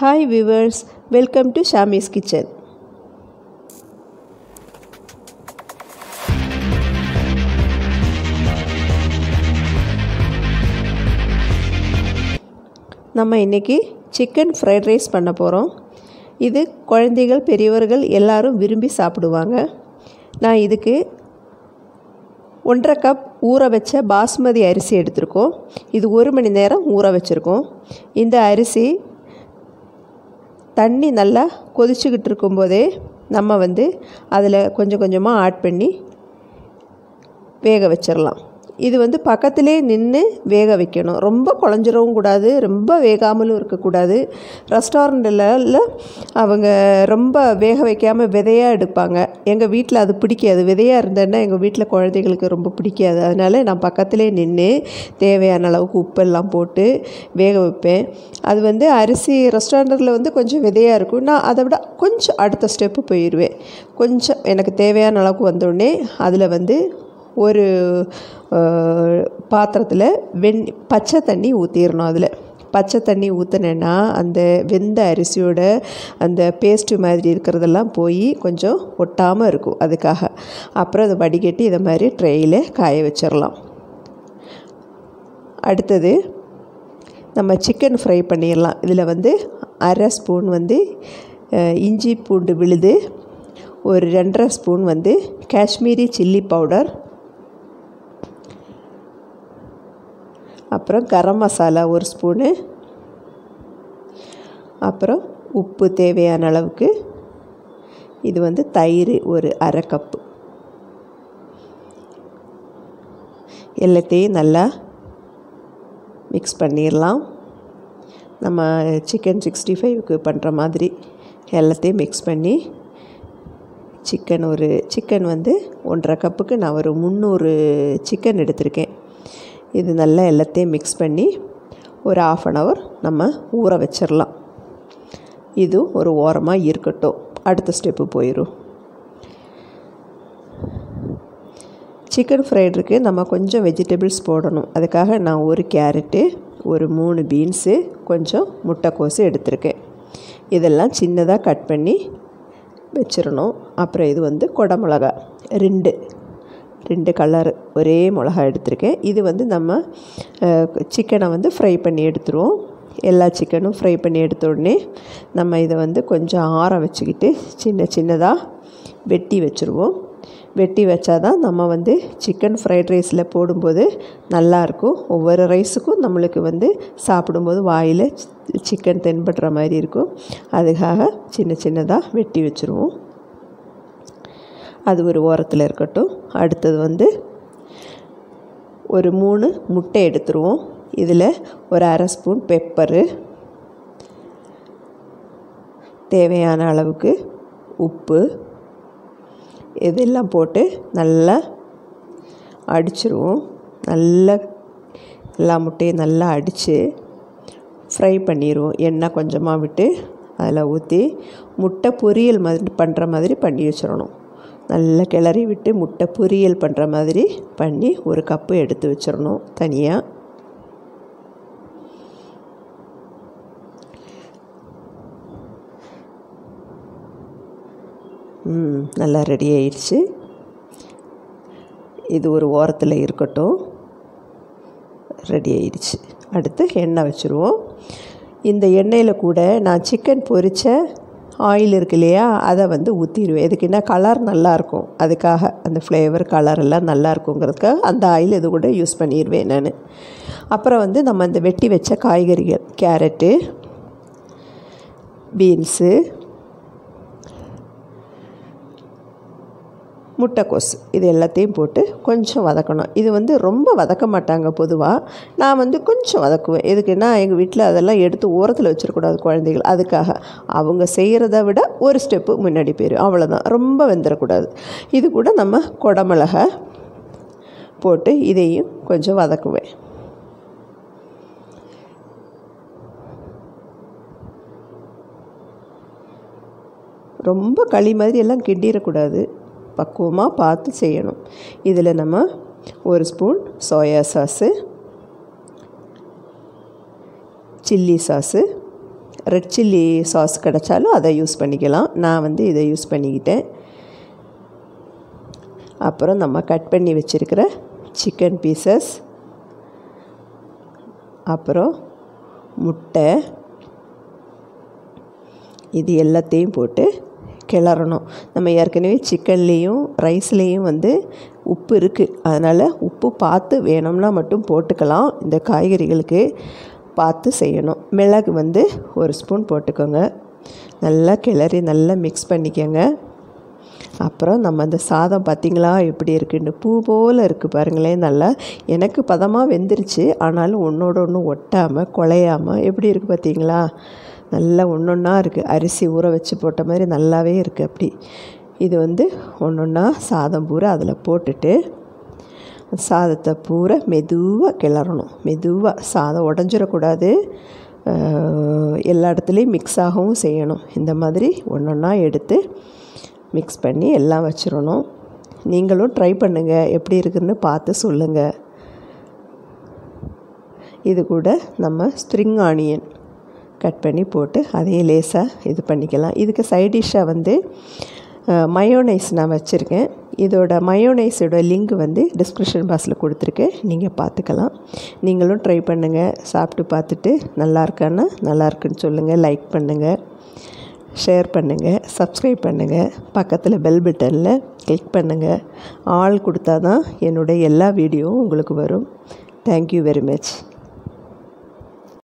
Hi viewers welcome to Shami's kitchen நம்ம இன்றைக்கி chicken fried rice பண்ண போகிறோம் இது குழந்தைகள் பெரியவர்கள் எல்லாரும் விரும்பி சாப்பிடுவாங்க. நான் இதுக்கு ஒன்றரை கப் ஊற வச்ச பாஸ்மதி அரிசி எடுத்திருக்கோம். இது ஒரு மணி நேரம் ஊற வச்சுருக்கோம். இந்த அரிசி தண்ணி நல்லா கொதிச்சுக்கிட்டு இருக்கும்போதே நம்ம வந்து அதில் கொஞ்சம் கொஞ்சமாக ஆட் பண்ணி வேக வச்சிடலாம். இது வந்து பக்கத்திலே நின்று வேக வைக்கணும். ரொம்ப குழஞ்சிரவும் கூடாது. ரொம்ப வேகாமலும் இருக்கக்கூடாது. ரெஸ்டாரண்ட்டில் அவங்க ரொம்ப வேக வைக்காமல் விதையாக எடுப்பாங்க. எங்கள் வீட்டில் அது பிடிக்காது. விதையாக இருந்தேன்னா எங்கள் வீட்டில் குழந்தைகளுக்கு ரொம்ப பிடிக்காது. அதனால் நான் பக்கத்திலே நின்று தேவையான அளவுக்கு உப்பெல்லாம் போட்டு வேக வைப்பேன். அது வந்து அரிசி ரெஸ்டாரண்ட்டில் வந்து கொஞ்சம் விதையாக இருக்கும். நான் அதை விட கொஞ்சம் அடுத்த ஸ்டெப்பு போயிடுவேன் கொஞ்சம் எனக்கு தேவையான அளவுக்கு வந்தோடனே அதில் வந்து ஒரு பாத்திரத்தில் வெண் பச்சை தண்ணி ஊற்றிடணும் அதில். பச்சை தண்ணி ஊற்றினேன்னா அந்த வெந்த அரிசியோட அந்த பேஸ்ட்டு மாதிரி இருக்கிறதெல்லாம் போய் கொஞ்சம் ஒட்டாமல் இருக்கும் அதுக்காக. அப்புறம் அதை வடிகட்டி இதை மாதிரி ட்ரெயில் காய வச்சிடலாம் அடுத்தது நம்ம சிக்கன் ஃப்ரை பண்ணிடலாம் இதில் வந்து அரை ஸ்பூன் வந்து இஞ்சி பூண்டு விழுது ஒரு ரெண்டரை ஸ்பூன் வந்து காஷ்மீரி சில்லி பவுடர் அப்புறம் கரம் மசாலா ஒரு ஸ்பூனு. அப்புறம் உப்பு தேவையான அளவுக்கு. இது வந்து தயிர் ஒரு அரை கப்பு. எல்லாத்தையும் நல்லா மிக்ஸ் பண்ணிடலாம் நம்ம சிக்கன் சிக்ஸ்டி ஃபைவ்க்கு பண்ணுற மாதிரி எல்லாத்தையும் மிக்ஸ் பண்ணி சிக்கன் ஒரு சிக்கன் வந்து ஒன்றரை கப்புக்கு நான் ஒரு முந்நூறு சிக்கன் எடுத்திருக்கேன். இது நல்லா எல்லாத்தையும் மிக்ஸ் பண்ணி ஒரு ஆஃப் அன் ஹவர் நம்ம ஊற வச்சிடலாம் இது ஒரு ஓரமாக இருக்கட்டும். அடுத்த ஸ்டெப்பு போயிடும் சிக்கன் ஃப்ரைடுக்கு நம்ம கொஞ்சம் வெஜிடபிள்ஸ் போடணும். அதுக்காக நான் ஒரு கேரட்டு ஒரு மூணு பீன்ஸு கொஞ்சம் முட்டைக்கோசு எடுத்திருக்கேன். இதெல்லாம் சின்னதாக கட் பண்ணி வச்சிடணும் அப்புறம் இது வந்து கொடமிளகா ரெண்டு ரெண்டு கலர் ஒரே மிளகா எடுத்திருக்கேன். இது வந்து நம்ம சிக்கனை வந்து ஃப்ரை பண்ணி எடுத்துருவோம். எல்லா சிக்கனும் ஃப்ரை பண்ணி எடுத்த உடனே நம்ம இதை வந்து கொஞ்சம் ஆற வச்சுக்கிட்டு சின்ன சின்னதாக வெட்டி வச்சுருவோம். வெட்டி வச்சா தான் நம்ம வந்து சிக்கன் ஃப்ரைட் ரைஸில் போடும்போது நல்லாயிருக்கும். ஒவ்வொரு ரைஸுக்கும் நம்மளுக்கு வந்து சாப்பிடும்போது வாயில் சிக்கன் தென்படுற மாதிரி இருக்கும். அதுக்காக சின்ன சின்னதாக வெட்டி வச்சுருவோம். அது ஒரு ஓரத்தில் இருக்கட்டும். அடுத்தது வந்து ஒரு மூணு முட்டை எடுத்துருவோம். இதில் ஒரு அரை ஸ்பூன் பெப்பரு. தேவையான அளவுக்கு உப்பு. இதெல்லாம் போட்டு நல்லா அடிச்சிருவோம். நல்லா எல்லா முட்டையும் நல்லா அடித்து ஃப்ரை பண்ணிடுவோம் எண்ணெய் கொஞ்சமாக விட்டு அதில் ஊற்றி முட்டை பொரியல் மாதிரி பண்ணுற மாதிரி பண்ணி வச்சிடணும். நல்லா கிளறி விட்டு முட்டை பொரியல் பண்ணுற மாதிரி பண்ணி ஒரு கப்பு எடுத்து வச்சிடணும் தனியாக நல்லா ரெடி ஆயிடுச்சு. இது ஒரு ஓரத்தில் இருக்கட்டும். ரெடி ஆயிடுச்சு. அடுத்து எண்ணெய் வச்சுருவோம். இந்த எண்ணெயில் கூட நான் சிக்கன் பொரித்த ஆயில் இருக்கு இல்லையா? அதை வந்து ஊற்றிடுவேன் எதுக்குன்னா கலர் நல்லாயிருக்கும்? அதுக்காக அந்த ஃப்ளேவர் கலர் எல்லாம் நல்லா இருக்குங்கிறதுக்காக அந்த ஆயில் இது கூட யூஸ் பண்ணிடுவேன் நான். அப்புறம் வந்து நம்ம இந்த வெட்டி வச்ச காய்கறிகள் கேரட்டு பீன்ஸு முட்டைக்கோஸ். இது எல்லாத்தையும் போட்டு கொஞ்சம் வதக்கணும். இது வந்து ரொம்ப வதக்க மாட்டாங்க பொதுவாக நான் வந்து கொஞ்சம் வதக்குவேன். எதுக்குன்னா எங்கள் வீட்டில் அதெல்லாம் எடுத்து ஓரத்தில் வச்சிடக்கூடாது குழந்தைகள். அதுக்காக அவங்க செய்கிறத விட ஒரு ஸ்டெப்பு முன்னாடி போயிடும் அவ்வளோதான் ரொம்ப வெந்துடக்கூடாது இது கூட நம்ம குடமிளகை போட்டு இதையும் கொஞ்சம் வதக்குவேன். ரொம்ப களி மாதிரி எல்லாம் கிண்டிடக்கூடாது பக்குவமாக பார்த்து செய்யணும். இதில் நம்ம ஒரு spoon soya sauce chilli sauce red chilli sauce கிடச்சாலும் அதை யூஸ் பண்ணிக்கலாம். நான் வந்து இதை யூஸ் பண்ணிக்கிட்டேன். அப்புறம் நம்ம கட் பண்ணி வச்சுருக்கிற சிக்கன் பீசஸ் அப்புறம் முட்டை இது எல்லாத்தையும் போட்டு கிளறணும். நம்ம ஏற்கனவே சிக்கன்லேயும் ரைஸ்லேயும் வந்து உப்பு இருக்குது அதனால் உப்பு பார்த்து வேணும்னா மட்டும் போட்டுக்கலாம். இந்த காய்கறிகளுக்கு பார்த்து செய்யணும். மிளகு வந்து ஒரு ஸ்பூன் போட்டுக்கோங்க. நல்லா கிளறி நல்லா மிக்ஸ் பண்ணிக்கோங்க. அப்புறம் நம்ம அந்த சாதம் பார்த்திங்களா எப்படி இருக்குன்னு. பூ போல் இருக்குது பாருங்களேன் நல்லா. எனக்கு பதமாக வெந்துருச்சு. ஆனாலும் ஒன்றோட ஒன்று ஒட்டாமல் குலையாமல் எப்படி இருக்குது பார்த்தீங்களா? நல்லா ஒன்று ஒன்றா இருக்குது அரிசி ஊற வச்சு போட்ட மாதிரி நல்லாவே இருக்குது அப்படி. இது வந்து ஒன்று ஒன்றா சாதம் பூரா அதில் போட்டுட்டு சாதத்தை பூரா மெதுவாக கிளறணும். மெதுவாக சாதம் உடஞ்சிடக்கூடாது. எல்லா இடத்துலையும் மிக்ஸ் ஆகவும் செய்யணும். இந்த மாதிரி ஒன்று ஒன்றா எடுத்து மிக்ஸ் பண்ணி எல்லாம் வச்சிடணும். நீங்களும் ட்ரை பண்ணுங்கள் எப்படி இருக்குதுன்னு பார்த்து சொல்லுங்கள் இது கூட நம்ம ஸ்ப்ரிங் ஆனியன் கட் பண்ணி போட்டு அதையும் லேசாக இது பண்ணிக்கலாம். இதுக்கு சைட் டிஷ்ஷாக வந்து மயோனைஸ் நான் வச்சுருக்கேன். இதோட மயோனைஸோட லிங்க் வந்து டிஸ்கிரிப்ஷன் பாக்ஸில் கொடுத்துருக்கேன் நீங்கள் பார்த்துக்கலாம் நீங்களும் ட்ரை பண்ணுங்கள் சாப்பிட்டு பார்த்துட்டு நல்லா இருக்கான்னா நல்லா இருக்குன்னு சொல்லுங்கள் லைக் பண்ணுங்கள் ஷேர் பண்ணுங்கள் சப்ஸ்கிரைப் பண்ணுங்கள் பக்கத்தில் பெல் பட்டனில் கிளிக் பண்ணுங்கள் ஆள் கொடுத்தா தான் என்னுடைய எல்லா வீடியோவும் உங்களுக்கு வரும். Thank you very much